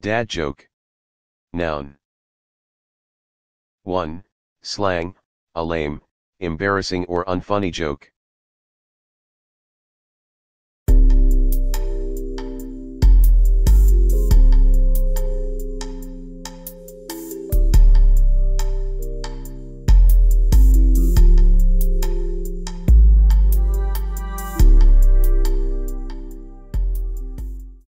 Dad joke. Noun. 1. Slang, a lame, embarrassing or unfunny joke.